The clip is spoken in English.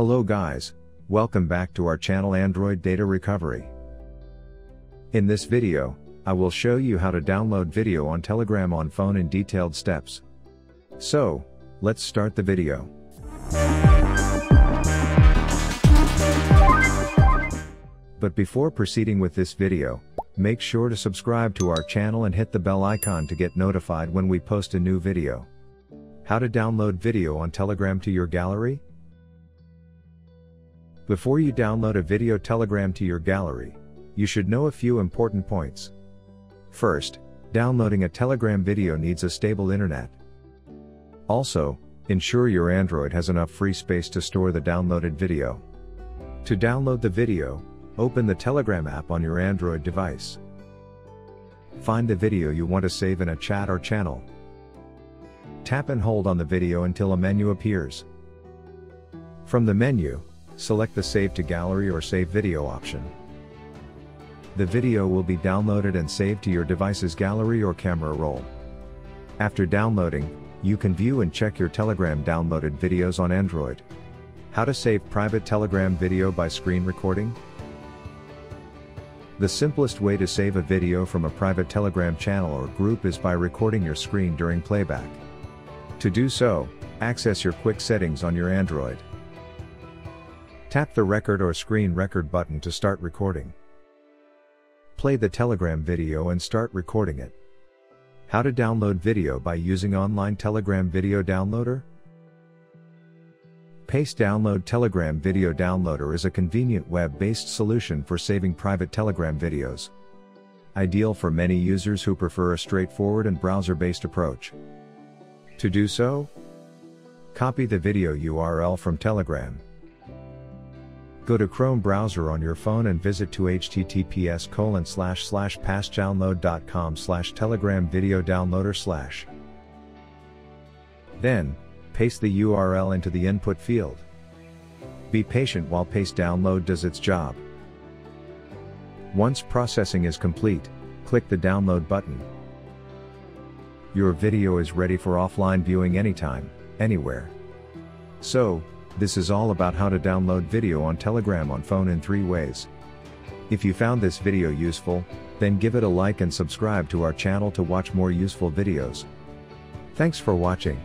Hello guys, welcome back to our channel Android Data Recovery. In this video, I will show you how to download video on Telegram on phone in detailed steps. So, let's start the video. But before proceeding with this video, make sure to subscribe to our channel and hit the bell icon to get notified when we post a new video. How to download video on Telegram to your gallery? Before you download a video Telegram to your gallery, you should know a few important points. First, downloading a Telegram video needs a stable internet. Also, ensure your Android has enough free space to store the downloaded video. To download the video, open the Telegram app on your Android device. Find the video you want to save in a chat or channel. Tap and hold on the video until a menu appears. From the menu, select the Save to Gallery or Save Video option. The video will be downloaded and saved to your device's gallery or camera roll. After downloading, you can view and check your Telegram downloaded videos on Android. How to save private Telegram video by screen recording? The simplest way to save a video from a private Telegram channel or group is by recording your screen during playback. To do so, access your quick settings on your Android. Tap the record or screen record button to start recording. Play the Telegram video and start recording it. How to download video by using online Telegram video downloader? Paste Download Telegram Video Downloader is a convenient web-based solution for saving private Telegram videos. Ideal for many users who prefer a straightforward and browser-based approach. To do so, copy the video URL from Telegram. Go to Chrome browser on your phone and visit to https colon slash slash pastedownload.com slash telegram video downloader slash. Then, paste the URL into the input field. Be patient while paste download does its job. Once processing is complete, click the download button. Your video is ready for offline viewing anytime, anywhere. So, this is all about how to download video on Telegram on phone in three ways. If you found this video useful, then give it a like and subscribe to our channel to watch more useful videos. Thanks for watching.